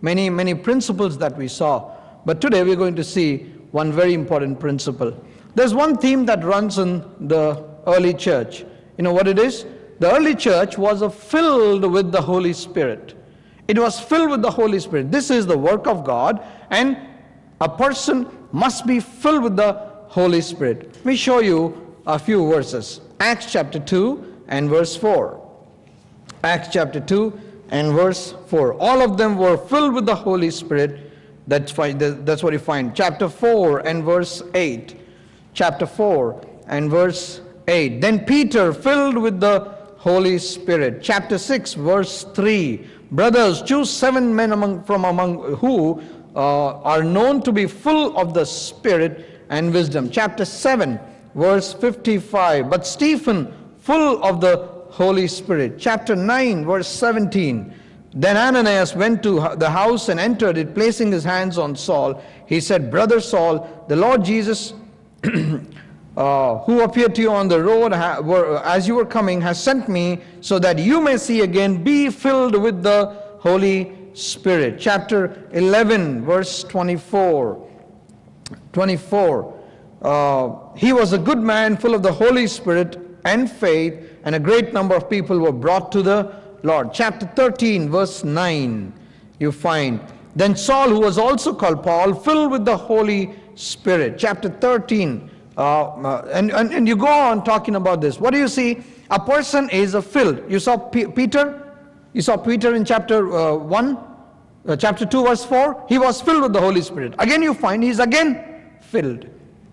many, many principles that we saw. But today we're going to see one very important principle. There's one theme that runs in the early church. You know what it is? The early church was filled with the Holy Spirit. It was filled with the Holy Spirit. This is the work of God, and a person must be filled with the Holy Spirit. Let me show you a few verses. Acts chapter 2 and verse 4. Acts chapter 2 and verse 4. All of them were filled with the Holy Spirit. That's, why, that's what you find. Chapter 4 and verse 8. Chapter 4 and verse 8. Then Peter, filled with the Holy Spirit. Chapter 6, verse 3. Brothers, choose seven men among, from among who uh, are known to be full of the Spirit and wisdom. Chapter 7, verse 55. But Stephen, full of the Holy Spirit. Chapter 9, verse 17. Then Ananias went to the house and entered it, placing his hands on Saul. He said, Brother Saul, the Lord Jesus, uh, who appeared to you on the road as you were coming, has sent me so that you may see again, be filled with the Holy Spirit. Chapter 11, verse 24. 24. Uh, he was a good man, full of the Holy Spirit and faith, and a great number of people were brought to the Lord. Chapter 13, verse 9, you find. Then Saul, who was also called Paul, filled with the Holy Spirit. Chapter 13, uh, uh, and, and, and you go on talking about this. What do you see? A person is a filled. You saw P Peter? You saw Peter in chapter uh, 1, uh, chapter 2, verse 4. He was filled with the Holy Spirit. Again, you find he's again filled.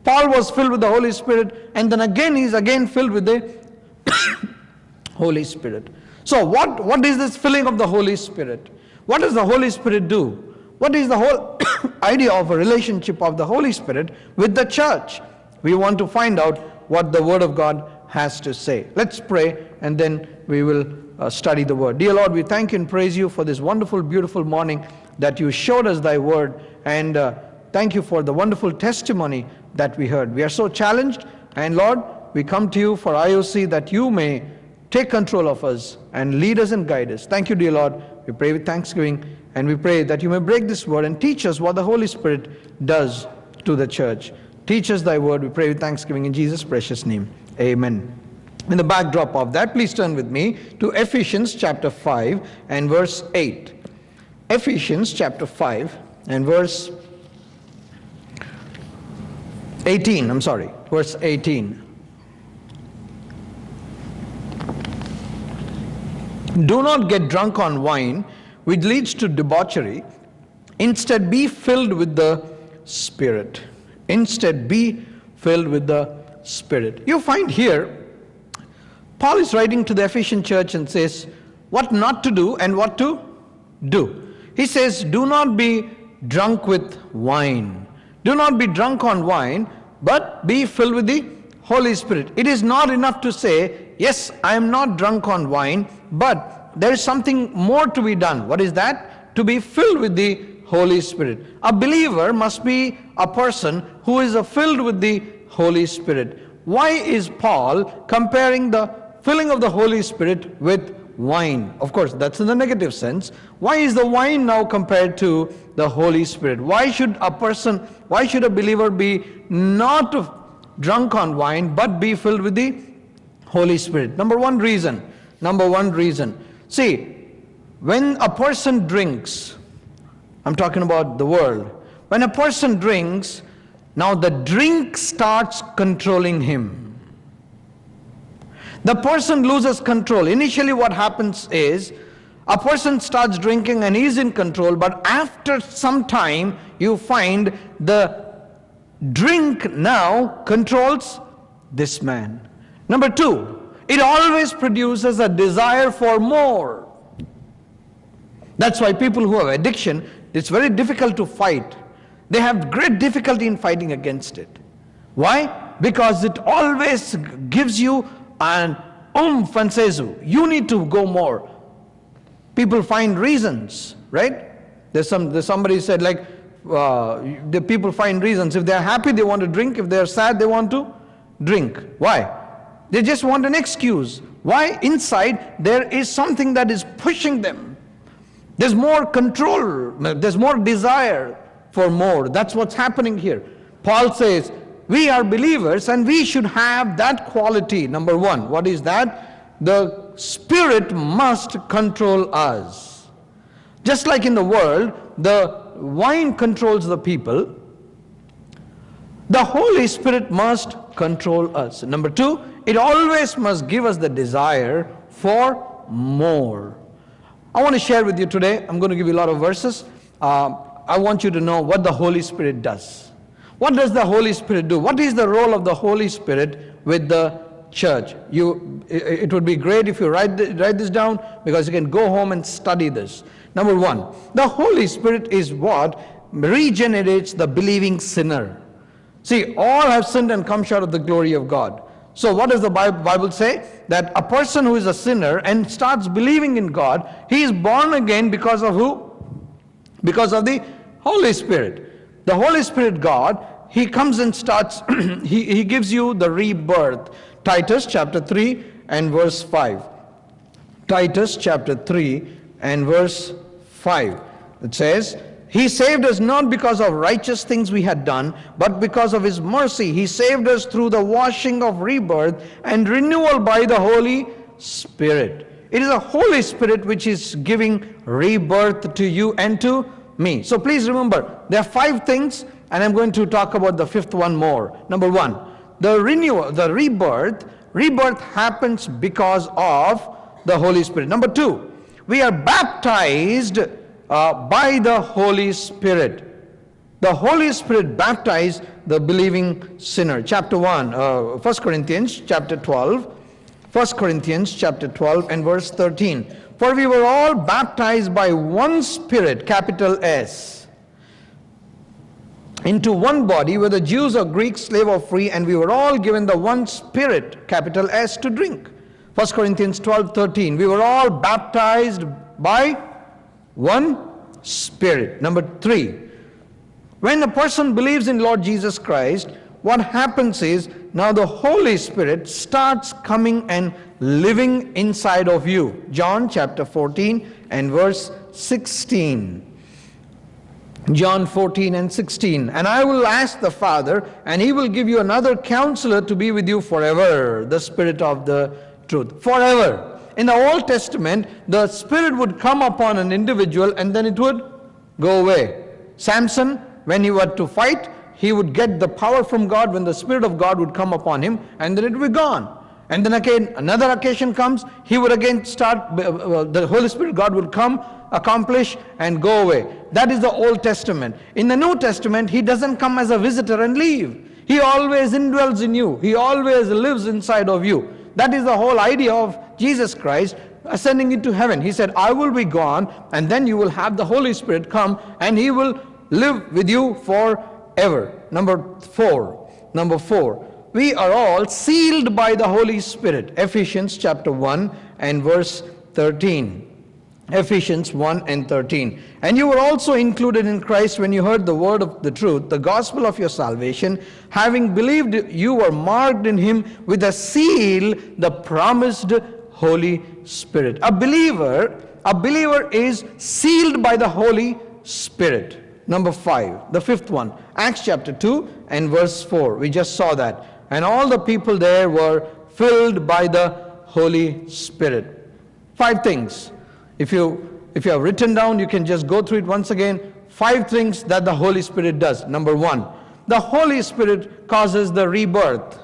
Paul was filled with the Holy Spirit, and then again he's again filled with the Holy Spirit. So, what, what is this filling of the Holy Spirit? What does the Holy Spirit do? What is the whole idea of a relationship of the Holy Spirit with the church? We want to find out what the Word of God has to say. Let's pray and then we will uh, study the Word. Dear Lord, we thank and praise you for this wonderful, beautiful morning that you showed us thy Word and uh, thank you for the wonderful testimony that we heard. We are so challenged, and Lord, we come to you for IOC that you may take control of us and lead us and guide us. Thank you, dear Lord. We pray with thanksgiving, and we pray that you may break this word and teach us what the Holy Spirit does to the church. Teach us thy word. We pray with thanksgiving in Jesus' precious name. Amen. In the backdrop of that, please turn with me to Ephesians chapter 5 and verse 8. Ephesians chapter 5 and verse 18, I'm sorry, verse 18. Do not get drunk on wine, which leads to debauchery. Instead, be filled with the Spirit. Instead, be filled with the Spirit. You find here, Paul is writing to the Ephesian church and says, what not to do and what to do. He says, Do not be drunk with wine do not be drunk on wine, but be filled with the Holy Spirit. It is not enough to say, Yes, I am not drunk on wine, but there is something more to be done. What is that? To be filled with the Holy Spirit. A believer must be a person who is filled with the Holy Spirit. Why is Paul comparing the filling of the Holy Spirit with wine. Of course, that's in the negative sense. Why is the wine now compared to the Holy Spirit? Why should a person, why should a believer be not drunk on wine, but be filled with the Holy Spirit? Number one reason. Number one reason. See, when a person drinks, I'm talking about the world, when a person drinks, now the drink starts controlling him the person loses control. Initially, what happens is a person starts drinking and he's in control, but after some time, you find the drink now controls this man. Number two, it always produces a desire for more. That's why people who have addiction, it's very difficult to fight. They have great difficulty in fighting against it. Why? Because it always gives you and and says, you need to go more. People find reasons, right? There's some, there's somebody said like, uh, the people find reasons. If they're happy, they want to drink. If they're sad, they want to drink. Why? They just want an excuse. Why? Inside, there is something that is pushing them. There's more control, there's more desire for more. That's what's happening here. Paul says, we are believers and we should have that quality. Number one, what is that? The Spirit must control us. Just like in the world, the wine controls the people, the Holy Spirit must control us. Number two, it always must give us the desire for more. I want to share with you today, I'm going to give you a lot of verses. Uh, I want you to know what the Holy Spirit does. What does the Holy Spirit do? What is the role of the Holy Spirit with the church? You, it would be great if you write, write this down because you can go home and study this. Number one, the Holy Spirit is what regenerates the believing sinner. See, all have sinned and come short of the glory of God. So, what does the Bible say? That a person who is a sinner and starts believing in God, he is born again because of who? Because of the Holy Spirit. The Holy Spirit, God, he comes and starts, he, he gives you the rebirth. Titus chapter 3 and verse 5. Titus chapter 3 and verse 5. It says, he saved us not because of righteous things we had done, but because of His mercy. He saved us through the washing of rebirth and renewal by the Holy Spirit. It is the Holy Spirit which is giving rebirth to you and to me. So please remember, there are five things, and I'm going to talk about the fifth one more. Number one, the renewal, the rebirth, rebirth happens because of the Holy Spirit. Number two, we are baptized uh, by the Holy Spirit. The Holy Spirit baptized the believing sinner. Chapter 1, uh, 1 Corinthians chapter 12. 1 Corinthians chapter 12 and verse 13. For we were all baptized by one Spirit, capital S, into one body, whether Jews or Greeks, slave or free, and we were all given the one Spirit, capital S, to drink. 1 Corinthians 12 13. We were all baptized by one spirit. Number three, when a person believes in Lord Jesus Christ, what happens is now the Holy Spirit starts coming and living inside of you. John chapter 14 and verse 16. John 14 and 16. And I will ask the Father, and he will give you another counselor to be with you forever, the Spirit of the truth. Forever. In the Old Testament, the Spirit would come upon an individual and then it would go away. Samson, when he were to fight, he would get the power from God when the Spirit of God would come upon him and then it would be gone. And then again, another occasion comes, he would again start, uh, uh, the Holy Spirit, God would come, accomplish, and go away. That is the Old Testament. In the New Testament, he doesn't come as a visitor and leave. He always indwells in you, he always lives inside of you. That is the whole idea of Jesus Christ ascending into heaven. He said, I will be gone, and then you will have the Holy Spirit come, and He will live with you forever. Number four. Number four. We are all sealed by the Holy Spirit. Ephesians chapter 1 and verse 13. Ephesians 1 and 13. And you were also included in Christ when you heard the word of the truth, the gospel of your salvation. Having believed, you were marked in him with a seal, the promised Holy Spirit. A believer, a believer is sealed by the Holy Spirit. Number five, the fifth one, Acts chapter 2 and verse 4. We just saw that. And all the people there were filled by the Holy Spirit. Five things if you if you have written down, you can just go through it once again. Five things that the Holy Spirit does. Number one, the Holy Spirit causes the rebirth.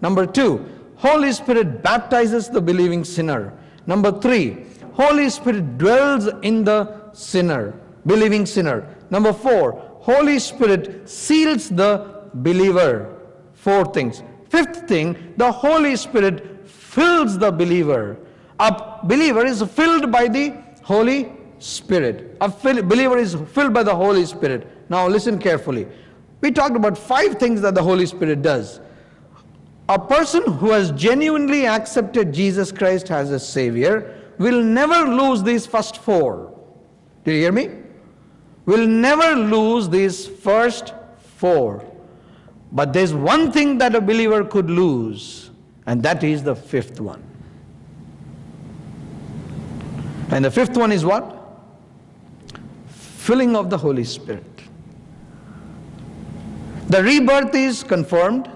Number two, Holy Spirit baptizes the believing sinner. Number three, Holy Spirit dwells in the sinner, believing sinner. Number four, Holy Spirit seals the believer. Four things. Fifth thing, the Holy Spirit fills the believer. A believer is filled by the Holy Spirit. A believer is filled by the Holy Spirit. Now listen carefully. We talked about five things that the Holy Spirit does. A person who has genuinely accepted Jesus Christ as a Savior will never lose these first four. Do you hear me? Will never lose these first four. But there's one thing that a believer could lose, and that is the fifth one. And the fifth one is what? filling of the Holy Spirit. The rebirth is confirmed,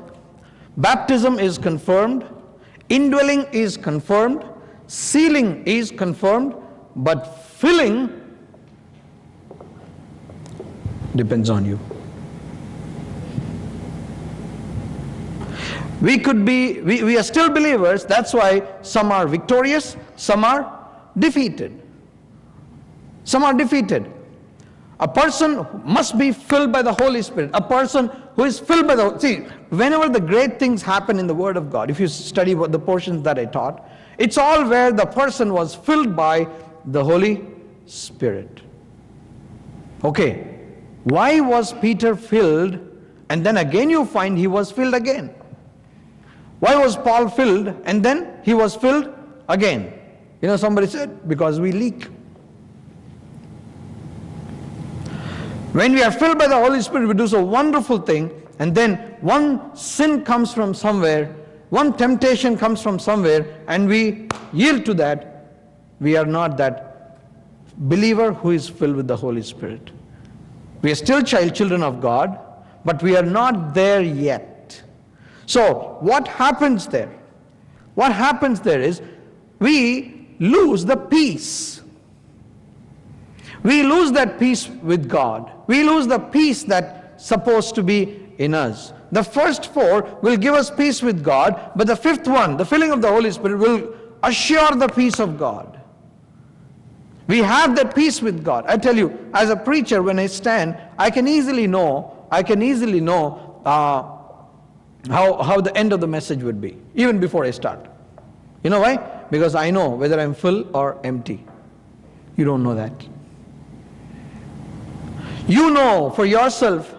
baptism is confirmed, indwelling is confirmed, sealing is confirmed, but filling depends on you. We could be, we, we are still believers, that's why some are victorious, some are defeated. Some are defeated. A person must be filled by the Holy Spirit. A person who is filled by the see, whenever the great things happen in the Word of God, if you study what the portions that I taught, it's all where the person was filled by the Holy Spirit. Okay, why was Peter filled? And then again you find he was filled again. Why was Paul filled and then he was filled again? You know, somebody said, because we leak. When we are filled by the Holy Spirit, we do so wonderful thing, and then one sin comes from somewhere, one temptation comes from somewhere, and we yield to that. We are not that believer who is filled with the Holy Spirit. We are still child children of God, but we are not there yet. So, what happens there? What happens there is we lose the peace we lose that peace with God. We lose the peace that's supposed to be in us. The first four will give us peace with God, but the fifth one, the filling of the Holy Spirit, will assure the peace of God. We have that peace with God. I tell you, as a preacher, when I stand, I can easily know, I can easily know uh, how, how the end of the message would be, even before I start. You know why? Because I know whether I'm full or empty. You don't know that. You know for yourself.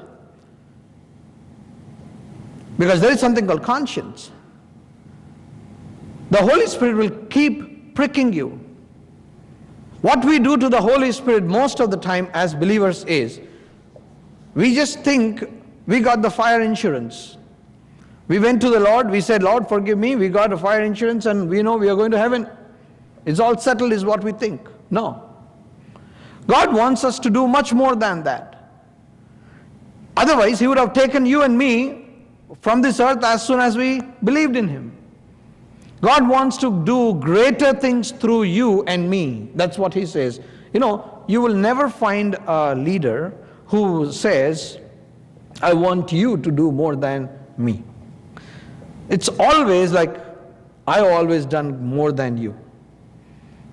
Because there is something called conscience. The Holy Spirit will keep pricking you. What we do to the Holy Spirit most of the time as believers is we just think we got the fire insurance. We went to the Lord, we said, Lord, forgive me, we got a fire insurance and we know we are going to heaven. It's all settled, is what we think. No. God wants us to do much more than that. Otherwise, He would have taken you and me from this earth as soon as we believed in Him. God wants to do greater things through you and me. That's what He says. You know, you will never find a leader who says, I want you to do more than me. It's always like, I always done more than you.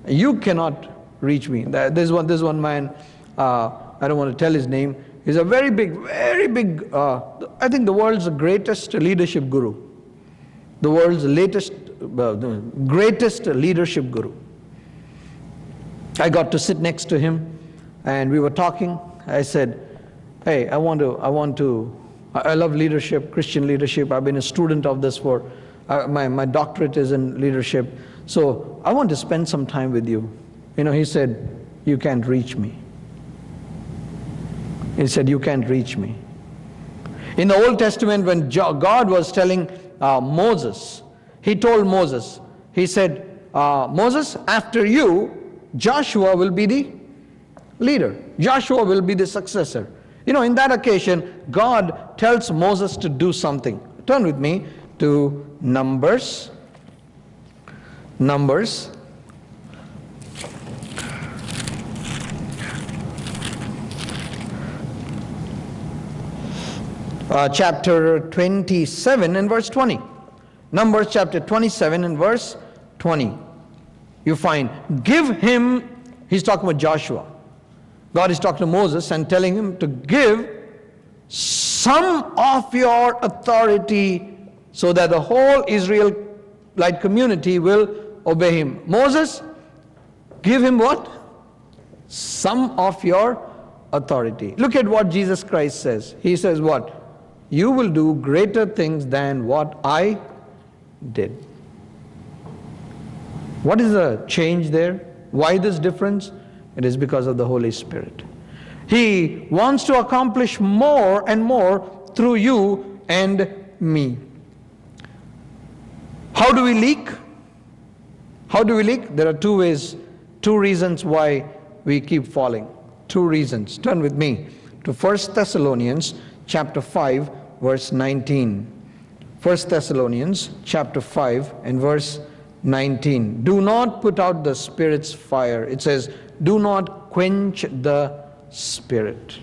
You cannot reach me. There's one, there's one man, uh, I don't want to tell his name. He's a very big, very big, uh, I think the world's greatest leadership guru. The world's latest, greatest leadership guru. I got to sit next to him and we were talking. I said, hey, I want to, I want to, I love leadership, Christian leadership. I've been a student of this for, uh, my, my doctorate is in leadership. So I want to spend some time with you. You know, he said, You can't reach me. He said, You can't reach me. In the Old Testament, when God was telling uh, Moses, he told Moses, He said, uh, Moses, after you, Joshua will be the leader. Joshua will be the successor. You know, in that occasion, God tells Moses to do something. Turn with me to Numbers. Numbers uh, chapter 27 and verse 20. Numbers chapter 27 and verse 20. You find, give him, he's talking about Joshua. God is talking to Moses and telling him to give some of your authority so that the whole Israelite community will obey him. Moses, give him what? Some of your authority. Look at what Jesus Christ says. He says what? you will do greater things than what I did. What is the change there? Why this difference? It is because of the Holy Spirit. He wants to accomplish more and more through you and me. How do we leak? How do we leak? There are two ways, two reasons why we keep falling. two reasons. Turn with me to 1 Thessalonians chapter 5 verse 19. 1 Thessalonians chapter 5 and verse 19. Do not put out the Spirit's fire. It says, do not quench the Spirit.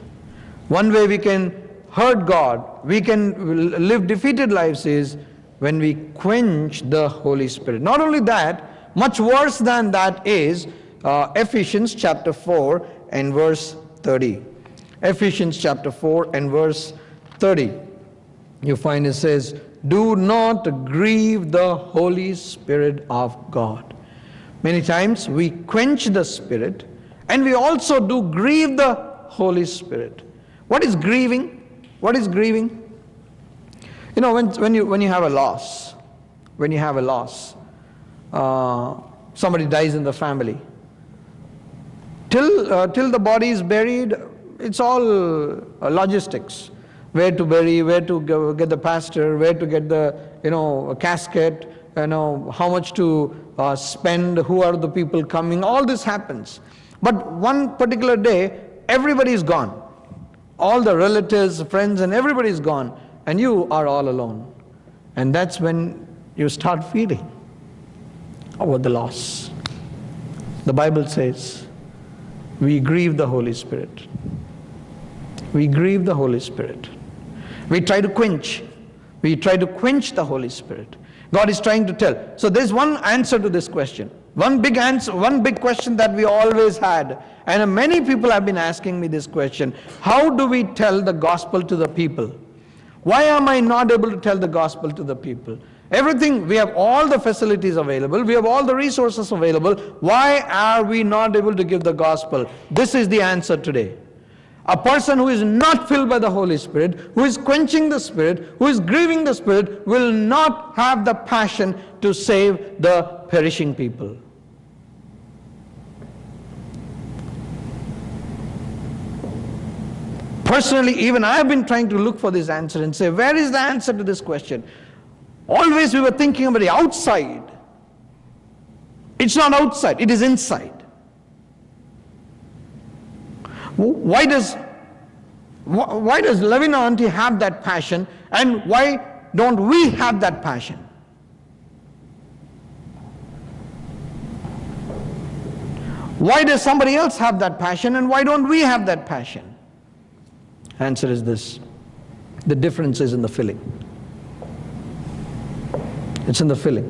One way we can hurt God, we can live defeated lives is when we quench the Holy Spirit. Not only that, much worse than that is uh, Ephesians chapter 4 and verse 30. Ephesians chapter 4 and verse 30. You find it says, Do not grieve the Holy Spirit of God. Many times we quench the Spirit and we also do grieve the Holy Spirit. What is grieving? What is grieving? You know, when, when, you, when you have a loss, when you have a loss, uh, somebody dies in the family, till, uh, till the body is buried, it's all uh, logistics. Where to bury, where to get the pastor, where to get the, you know, casket, you know, how much to uh, spend, who are the people coming, all this happens. But one particular day, everybody is gone. All the relatives, friends, and everybody is gone. And you are all alone. And that's when you start feeling about the loss. The Bible says, we grieve the Holy Spirit. We grieve the Holy Spirit. We try to quench. We try to quench the Holy Spirit. God is trying to tell. So there's one answer to this question. One big answer, one big question that we always had. And many people have been asking me this question. How do we tell the gospel to the people? Why am I not able to tell the gospel to the people? Everything, we have all the facilities available, we have all the resources available. Why are we not able to give the gospel? This is the answer today. A person who is not filled by the Holy Spirit, who is quenching the Spirit, who is grieving the Spirit, will not have the passion to save the perishing people. Personally, even I have been trying to look for this answer and say, where is the answer to this question? Always we were thinking about the outside. It's not outside, it is inside. Why does why does Levina auntie have that passion and why don't we have that passion? Why does somebody else have that passion and why don't we have that passion? Answer is this. The difference is in the filling. It's in the filling.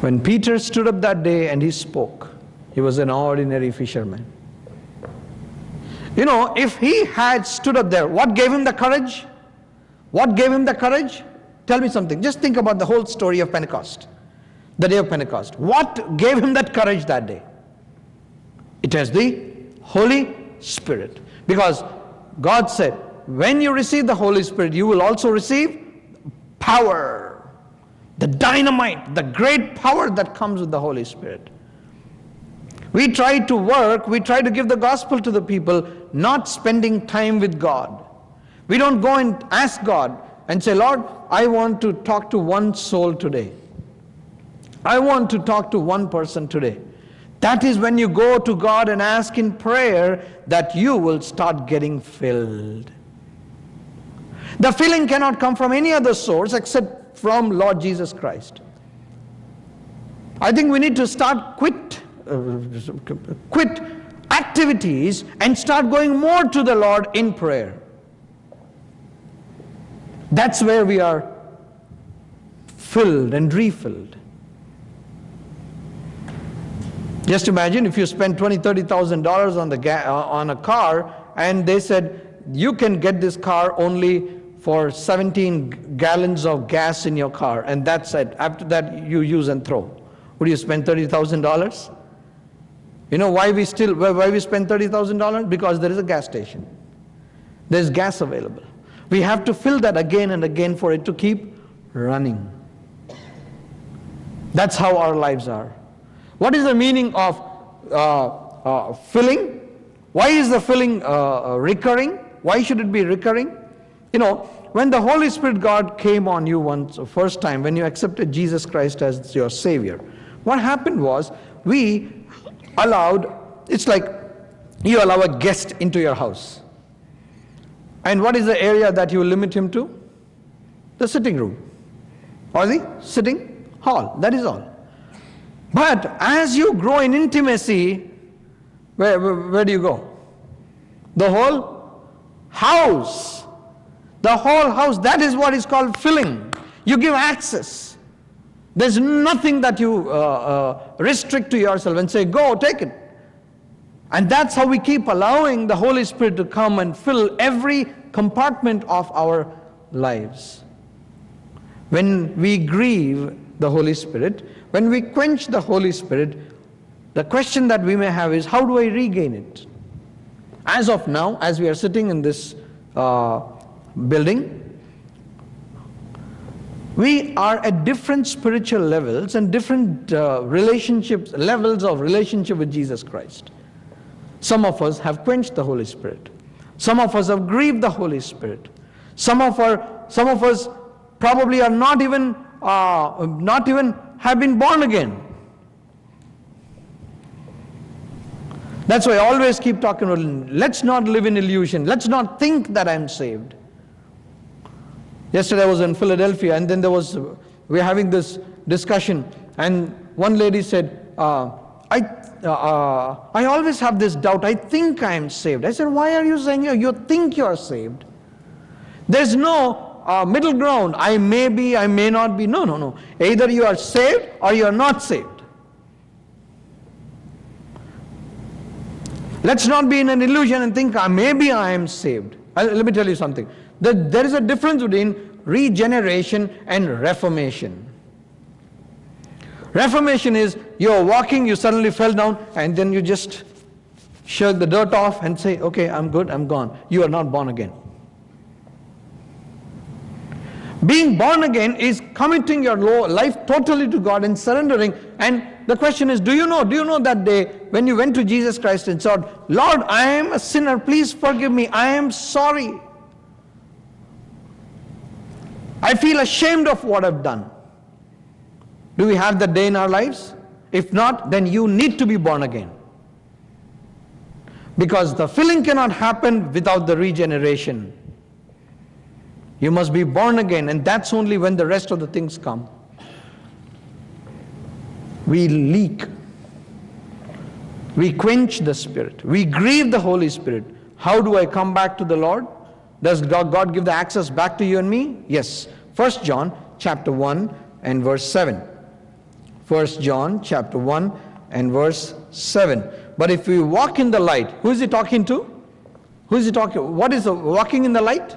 When Peter stood up that day and he spoke, he was an ordinary fisherman. You know, if he had stood up there, what gave him the courage? What gave him the courage? Tell me something. Just think about the whole story of Pentecost, the day of Pentecost. What gave him that courage that day? It was the Holy Spirit. Because God said, when you receive the Holy Spirit, you will also receive power. The dynamite, the great power that comes with the Holy Spirit. We try to work, we try to give the gospel to the people, not spending time with God. We don't go and ask God and say, Lord, I want to talk to one soul today. I want to talk to one person today. That is when you go to God and ask in prayer that you will start getting filled. The filling cannot come from any other source except from Lord Jesus Christ. I think we need to start quit, quit activities and start going more to the Lord in prayer. That's where we are filled and refilled. Just imagine if you spend twenty, thirty thousand dollars on the ga- uh, on a car, and they said you can get this car only for 17 gallons of gas in your car, and that's it. After that, you use and throw. Would you spend $30,000? You know why we still why we spend $30,000? Because there is a gas station. There's gas available. We have to fill that again and again for it to keep running. That's how our lives are. What is the meaning of uh, uh, filling? Why is the filling uh, uh recurring? Why should it be recurring? You know, when the Holy Spirit God came on you once, first time, when you accepted Jesus Christ as your Savior, what happened was we allowed, it's like you allow a guest into your house. And what is the area that you limit him to? The sitting room or the sitting hall. That is all. But as you grow in intimacy, where, where, where do you go? The whole house. The whole house. That is what is called filling. You give access. There's nothing that you uh, uh, restrict to yourself and say, go, take it. And that's how we keep allowing the Holy Spirit to come and fill every compartment of our lives. When we grieve the Holy Spirit, when we quench the Holy Spirit, the question that we may have is how do I regain it? As of now, as we are sitting in this uh, building, we are at different spiritual levels and different uh, relationships, levels of relationship with Jesus Christ. Some of us have quenched the Holy Spirit. Some of us have grieved the Holy Spirit. Some of, our, some of us probably are not even, uh, not even have been born again. That's why I always keep talking about let's not live in illusion. Let's not think that I'm saved. Yesterday I was in Philadelphia and then there was, we were having this discussion and one lady said, uh, I, uh, uh, I always have this doubt. I think I'm saved. I said, why are you saying you, you think you're saved? There's no uh, middle ground. I may be, I may not be. No, no, no. Either you are saved or you are not saved. Let's not be in an illusion and think, uh, maybe I am saved. Uh, let me tell you something. There is a difference between regeneration and reformation. Reformation is you're walking, you suddenly fell down, and then you just shake the dirt off and say, okay, I'm good, I'm gone. You are not born again. Being born again is committing your life totally to God and surrendering. And the question is, do you know, do you know that day when you went to Jesus Christ and said, Lord, I am a sinner, please forgive me, I am sorry. I feel ashamed of what I've done. Do we have that day in our lives? If not, then you need to be born again. Because the filling cannot happen without the regeneration. You must be born again, and that's only when the rest of the things come. We leak. We quench the Spirit. We grieve the Holy Spirit. How do I come back to the Lord? Does God, give the access back to you and me? Yes. First John chapter 1 and verse 7. First John chapter 1 and verse 7. But if we walk in the light, who is he talking to? Who is he talking? What is the, walking in the light?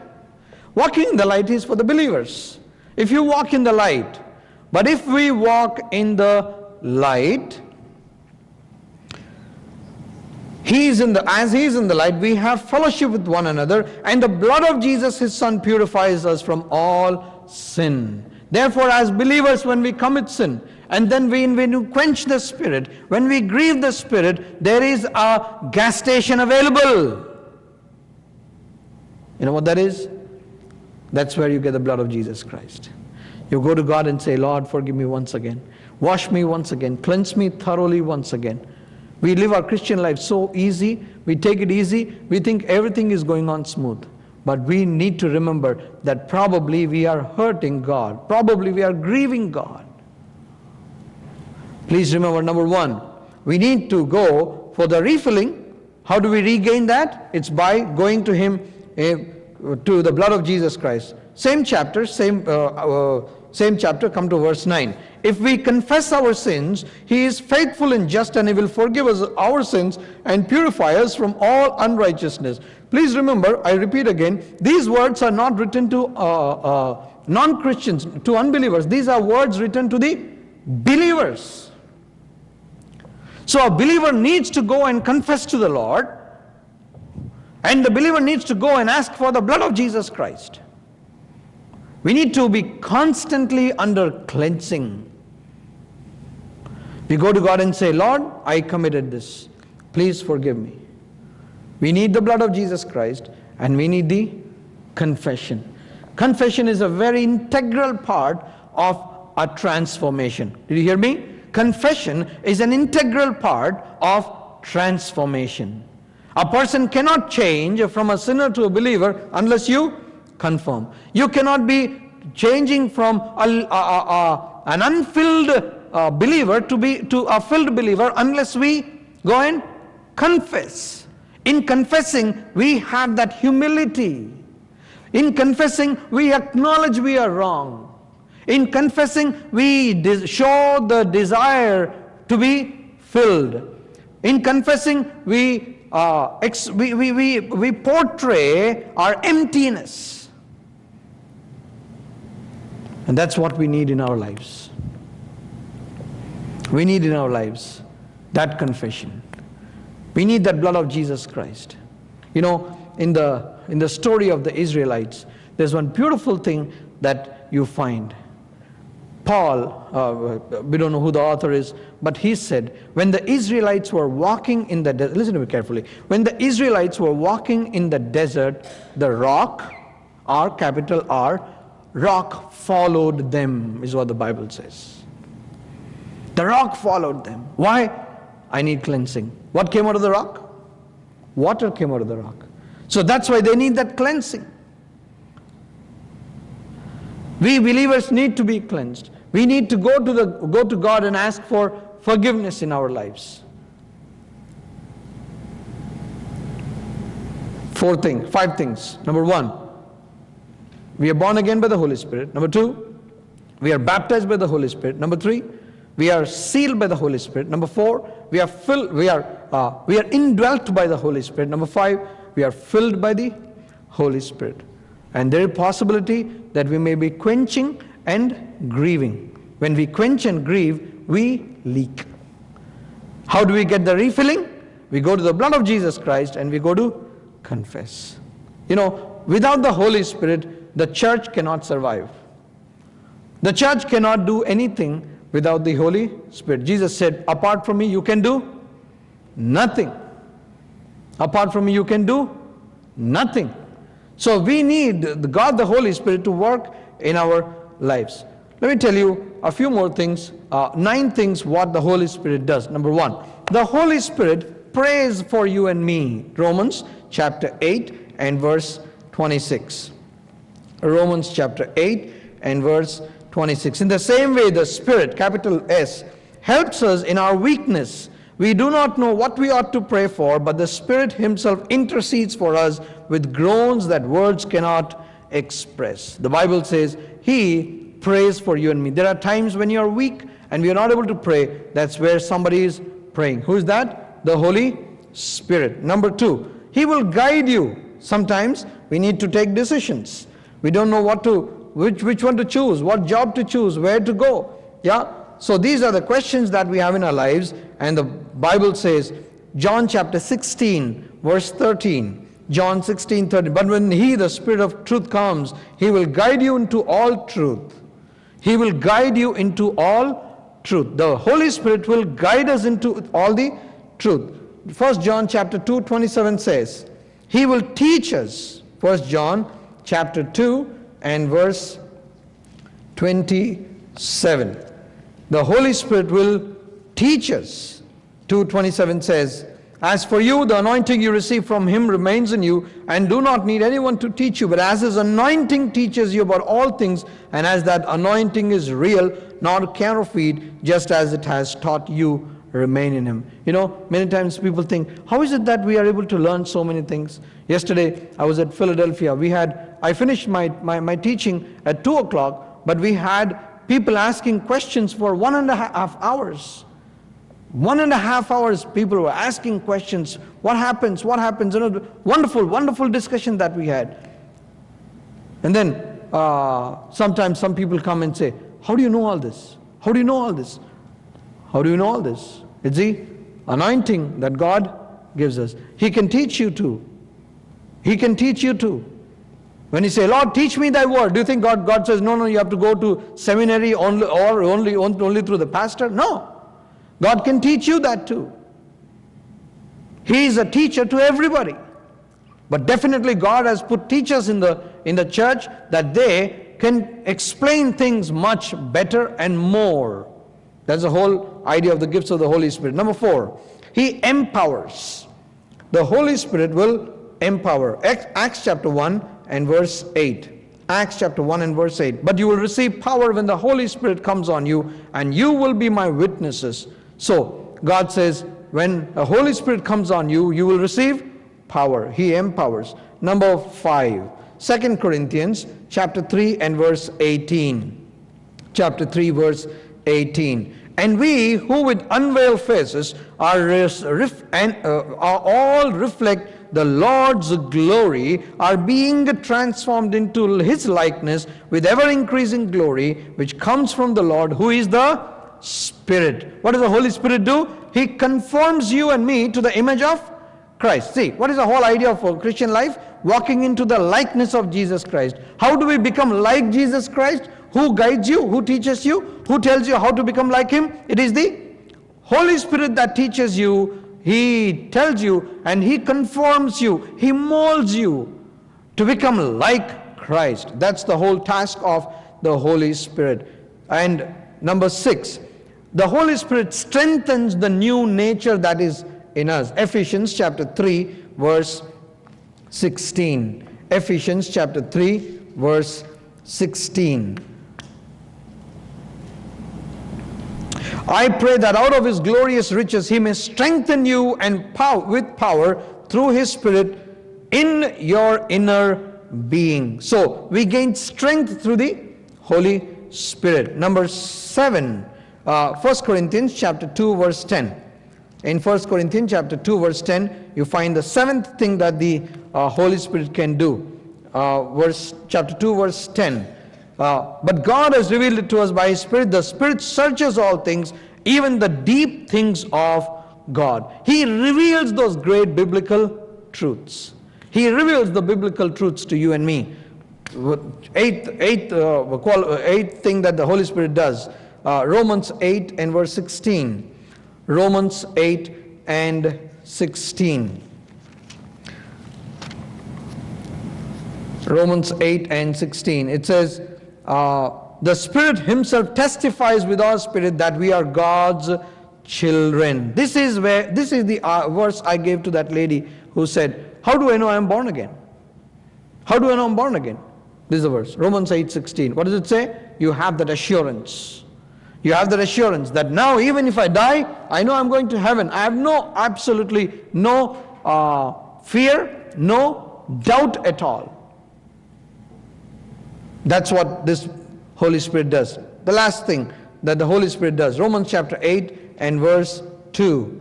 Walking in the light is for the believers. If you walk in the light, but if we walk in the light, he is in the as he is in the light, we have fellowship with one another, and the blood of Jesus, his son, purifies us from all sin. Therefore, as believers, when we commit sin, and then when we quench the spirit, when we grieve the spirit, there is a gas station available. You know what that is? That's where you get the blood of Jesus Christ. You go to God and say, Lord, forgive me once again. Wash me once again. Cleanse me thoroughly once again. We live our Christian life so easy. We take it easy. We think everything is going on smooth. But we need to remember that probably we are hurting God. Probably we are grieving God. Please remember number one, we need to go for the refilling. How do we regain that? It's by going to Him. Uh, to the blood of Jesus Christ. Same chapter, same, uh, uh, same chapter, come to verse 9. If we confess our sins, he is faithful and just and he will forgive us our sins and purify us from all unrighteousness. Please remember, I repeat again, these words are not written to uh, uh non-Christians, to unbelievers. These are words written to the believers. So a believer needs to go and confess to the Lord and the believer needs to go and ask for the blood of Jesus Christ. We need to be constantly under cleansing. We go to God and say, Lord, I committed this. Please forgive me. We need the blood of Jesus Christ and we need the confession. Confession is a very integral part of a transformation. Did you hear me? confession is an integral part of transformation. A person cannot change from a sinner to a believer unless you confirm. You cannot be changing from a, a, a, an unfilled uh, believer to be to a filled believer unless we go and confess. In confessing, we have that humility. In confessing, we acknowledge we are wrong. In confessing, we show the desire to be filled. In confessing, we, uh, we, we, we, we portray our emptiness. And that's what we need in our lives. We need in our lives that confession. We need that blood of Jesus Christ. You know, in the, in the story of the Israelites, there's one beautiful thing that you find. Paul, uh, we don't know who the author is, but he said, when the Israelites were walking in the desert, listen to me carefully, when the Israelites were walking in the desert, the rock, R, capital R, rock followed them, is what the Bible says. The rock followed them. Why? I need cleansing. What came out of the rock? Water came out of the rock. So that's why they need that cleansing. We believers need to be cleansed. We need to go to, the, go to God and ask for forgiveness in our lives. Four things, five things. Number one, we are born again by the Holy Spirit. Number two, we are baptized by the Holy Spirit. Number three, we are sealed by the Holy Spirit. Number four, we are filled, we are, uh, we are indwelt by the Holy Spirit. Number five, we are filled by the Holy Spirit. And there is possibility that we may be quenching and grieving. When we quench and grieve, we leak. How do we get the refilling? We go to the blood of Jesus Christ and we go to confess. You know, without the Holy Spirit, the church cannot survive. The church cannot do anything without the Holy Spirit. Jesus said, Apart from me, you can do nothing. Apart from me, you can do nothing. So we need God, the Holy Spirit, to work in our lives. Let me tell you a few more things, uh, nine things what the Holy Spirit does. Number one, the Holy Spirit prays for you and me. Romans chapter 8 and verse 26. Romans chapter 8 and verse 26. In the same way, the Spirit, capital S, helps us in our weakness. We do not know what we ought to pray for, but the Spirit Himself intercedes for us with groans that words cannot express. The Bible says, He prays for you and me. There are times when you are weak and we are not able to pray. That's where somebody is praying. Who is that? The Holy Spirit. Number two, He will guide you. Sometimes we need to take decisions. We don't know what to, which, which one to choose, what job to choose, where to go. Yeah? So these are the questions that we have in our lives. And the Bible says, John chapter 16, verse 13. John 16, 13. But when He, the Spirit of truth, comes, He will guide you into all truth. He will guide you into all truth. The Holy Spirit will guide us into all the truth. First John chapter 2, 27 says, He will teach us. First John chapter 2 and verse 27. The Holy Spirit will teach us. 227 says, as for you, the anointing you receive from him remains in you, and do not need anyone to teach you. But as his anointing teaches you about all things, and as that anointing is real, not counterfeit, just as it has taught you, remain in him. You know, many times people think, how is it that we are able to learn so many things? Yesterday, I was at Philadelphia. We had, I finished my, my, my teaching at 2 o'clock, but we had people asking questions for one and a half hours. One and a half hours, people were asking questions. What happens? What happens? You know, wonderful, wonderful discussion that we had. And then uh, sometimes some people come and say, How do you know all this? How do you know all this? How do you know all this? It's the anointing that God gives us. He can teach you too. He can teach you too. When you say, Lord, teach me thy word, do you think God, God says, no, no, you have to go to seminary only, or only, only through the pastor? No. God can teach you that too. He is a teacher to everybody. But definitely God has put teachers in the, in the church that they can explain things much better and more. That's the whole whole idea of the gifts of the Holy Spirit. Number four, He empowers. The Holy Spirit will empower. Acts chapter 1 and verse 8. Acts chapter 1 and verse 8. But you will receive power when the Holy Spirit comes on you, and you will be my witnesses. So, God says, when the Holy Spirit comes on you, you will receive power. He empowers. Number 5. 2 Corinthians chapter 3 and verse 18. Chapter 3 verse 18. And we who with unveiled faces are, and, uh, are all reflect the Lord's glory are being transformed into his likeness with ever increasing glory, which comes from the Lord, who is the Spirit. What does the Holy Spirit do? He conforms you and me to the image of Christ. See, what is the whole idea of Christian life? Walking into the likeness of Jesus Christ. How do we become like Jesus Christ? Who guides you? Who teaches you? Who tells you how to become like Him? It is the Holy Spirit that teaches you he tells you and He conforms you, He molds you to become like Christ. That's the whole task of the Holy Spirit. And number six, the Holy Spirit strengthens the new nature that is in us. Ephesians chapter 3, verse 16. Ephesians chapter 3, verse 16. I pray that out of his glorious riches he may strengthen you and power, with power through his spirit in your inner being. So we gain strength through the Holy Spirit. Number seven, uh, 1 Corinthians chapter 2 verse 10. In 1 Corinthians chapter 2 verse 10, you find the seventh thing that the uh, Holy Spirit can do. Uh, verse chapter 2 verse 10. Uh, but God has revealed it to us by His Spirit. The Spirit searches all things, even the deep things of God. He reveals those great biblical truths. He reveals the biblical truths to you and me. Eighth, eighth, uh, uh, eighth thing that the Holy Spirit does uh, Romans 8 and verse 16. Romans 8 and 16. Romans 8 and 16. It says, uh, the Spirit Himself testifies with our spirit that we are God's children. This is where this is the uh, verse I gave to that lady who said, "How do I know I am born again? How do I know I'm born again?" This is the verse, Romans 8:16. What does it say? You have that assurance. You have that assurance that now, even if I die, I know I'm going to heaven. I have no, absolutely no uh, fear, no doubt at all. That's what this Holy Spirit does. The last thing that the Holy Spirit does, Romans chapter 8 and verse 2.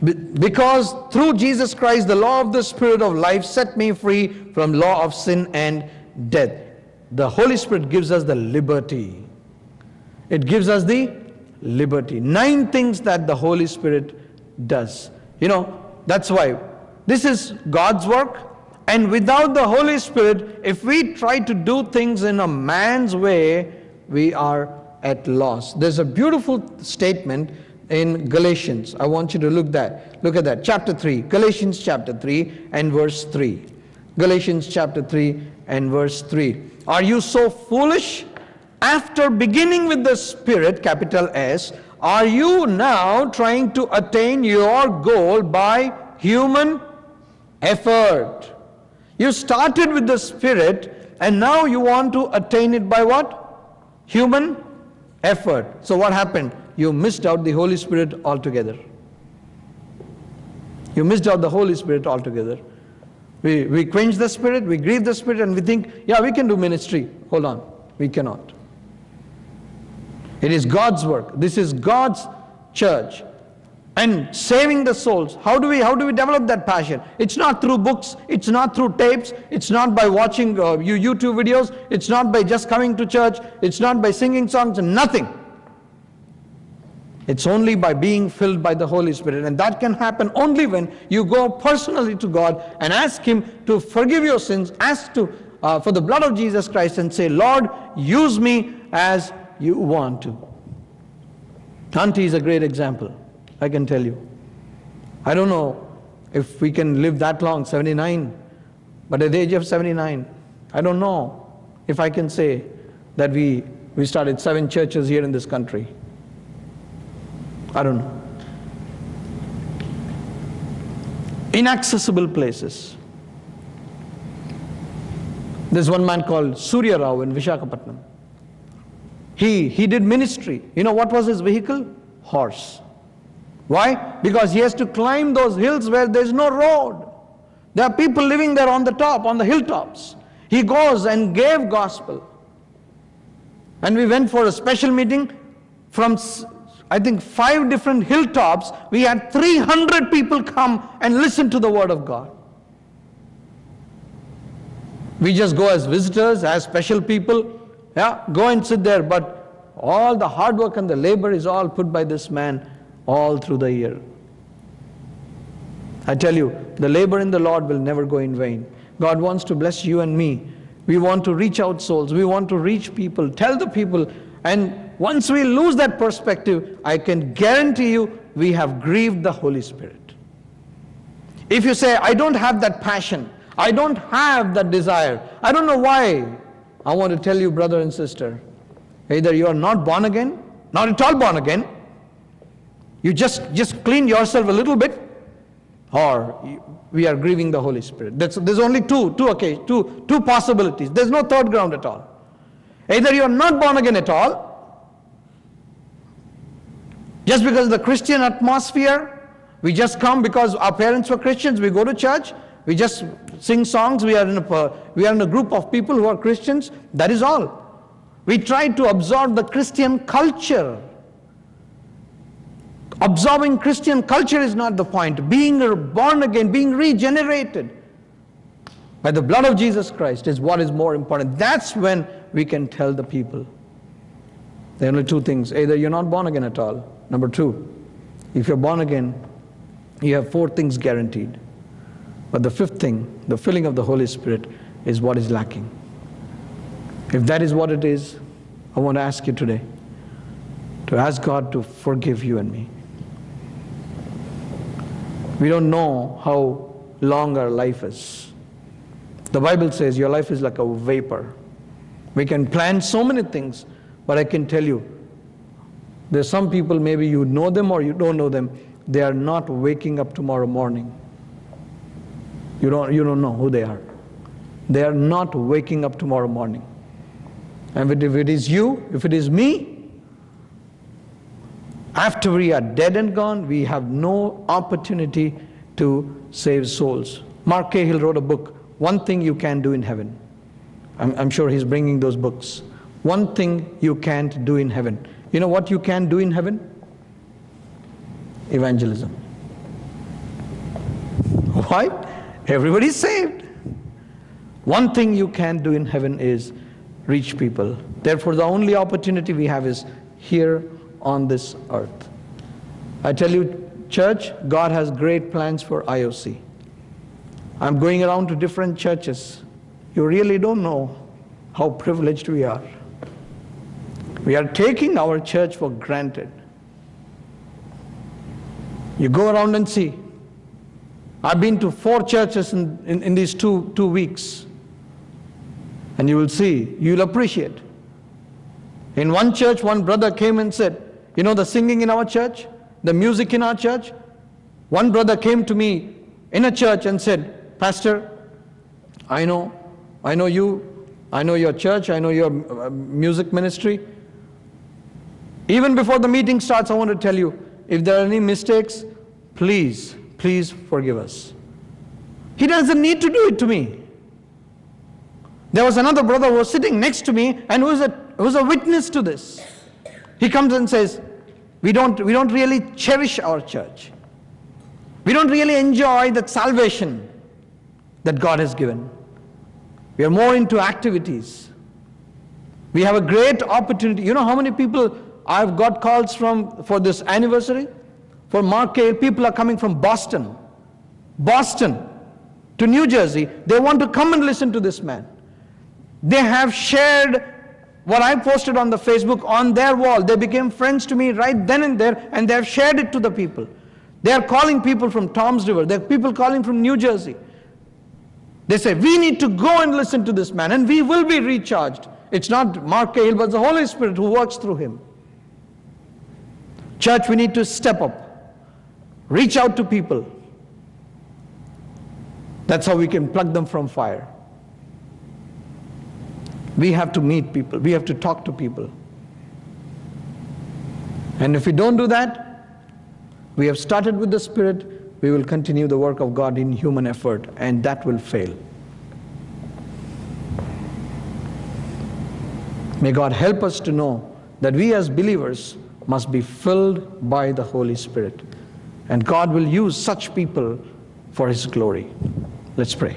Because through Jesus Christ, the law of the Spirit of life set me free from law of sin and death. The Holy Spirit gives us the liberty. It gives us the liberty. Nine things that the Holy Spirit does. You know, that's why this is God's work. And without the Holy Spirit, if we try to do things in a man's way, we are at loss. There's a beautiful statement in Galatians. I want you to look that. Look at that. Chapter 3. Galatians chapter 3 and verse 3. Galatians chapter 3 and verse 3. Are you so foolish? After beginning with the Spirit, capital S, are you now trying to attain your goal by human effort? You started with the Spirit and now you want to attain it by what? Human effort. So what happened? You missed out the Holy Spirit altogether. You missed out the Holy Spirit altogether. We, we quench the Spirit, we grieve the Spirit, and we think, yeah, we can do ministry. Hold on, we cannot. It is God's work. This is God's church and saving the souls. How do we how do we develop that passion? It's not through books, it's not through tapes, it's not by watching uh, YouTube videos, it's not by just coming to church, it's not by singing songs, nothing. It's only by being filled by the Holy Spirit. And that can happen only when you go personally to God and ask Him to forgive your sins, ask to, uh, for the blood of Jesus Christ, and say, Lord, use me as you want to. Auntie is a great example. I can tell you. I don't know if we can live that long, 79, but at the age of 79, I don't know if I can say that we, we started seven churches here in this country. I don't know. Inaccessible places. There's one man called Surya Rao in Vishakhapatnam. He, he did ministry. You know what was his vehicle? Horse. Why? Because he has to climb those hills where there's no road. There are people living there on the top, on the hilltops. He goes and gave gospel. And we went for a special meeting from, I think, five different hilltops. We had 300 people come and listen to the word of God. We just go as visitors, as special people. Yeah, go and sit there. But all the hard work and the labor is all put by this man all through the year. I tell you, the labor in the Lord will never go in vain. God wants to bless you and me. We want to reach out souls. We want to reach people, tell the people. And once we lose that perspective, I can guarantee you we have grieved the Holy Spirit. If you say, I don't have that passion, I don't have that desire, I don't know why, I want to tell you, brother and sister, either you are not born again, not at all born again, you just, just clean yourself a little bit, or we are grieving the Holy Spirit. That's, there's only two, two, okay, two, two possibilities. There's no third ground at all. Either you are not born again at all, just because of the Christian atmosphere, we just come because our parents were Christians, we go to church, we just sing songs, we are in a, we are in a group of people who are Christians, that is all. We try to absorb the Christian culture Absorbing Christian culture is not the point. Being born again, being regenerated by the blood of Jesus Christ is what is more important. That's when we can tell the people. There are only two things. Either you're not born again at all. Number two, if you're born again, you have four things guaranteed. But the fifth thing, the filling of the Holy Spirit, is what is lacking. If that is what it is, I want to ask you today to ask God to forgive you and me. We don't know how long our life is. The Bible says your life is like a vapor. We can plan so many things, but I can tell you, there's some people, maybe you know them or you don't know them, they are not waking up tomorrow morning. You don't, you don't know who they are. They are not waking up tomorrow morning. And if it is you, if it is me, after we are dead and gone, we have no opportunity to save souls. Mark Cahill wrote a book, One Thing You Can Do in Heaven. I'm, I'm sure he's bringing those books. One thing you can't do in heaven. You know what you can do in heaven? Evangelism. Why? Everybody's saved. One thing you can do in heaven is reach people. Therefore, the only opportunity we have is here on this earth. I tell you, church, God has great plans for IOC. I'm going around to different churches. You really don't know how privileged we are. We are taking our church for granted. You go around and see. I've been to four churches in, in, in these two, two weeks. And you will see, you'll appreciate. In one church, one brother came and said, you know the singing in our church, the music in our church? One brother came to me in a church and said, Pastor, I know, I know you, I know your church, I know your uh, music ministry. Even before the meeting starts, I want to tell you, if there are any mistakes, please, please forgive us. He doesn't need to do it to me. There was another brother who was sitting next to me and who was a, who was a witness to this. He comes and says, we don't, we don't really cherish our church. We don't really enjoy that salvation that God has given. We are more into activities. We have a great opportunity. You know how many people I've got calls from for this anniversary? For Mark people are coming from Boston, Boston to New Jersey. They want to come and listen to this man. They have shared what I posted on the Facebook on their wall. They became friends to me right then and there, and they have shared it to the people. They are calling people from Toms River. There are people calling from New Jersey. They say, we need to go and listen to this man, and we will be recharged. It's not Mark Cahill, but the Holy Spirit who works through him. Church, we need to step up, reach out to people. That's how we can plug them from fire. We have to meet people, we have to talk to people. And if we don't do that, we have started with the Spirit, we will continue the work of God in human effort, and that will fail. May God help us to know that we as believers must be filled by the Holy Spirit. And God will use such people for His glory. Let's pray.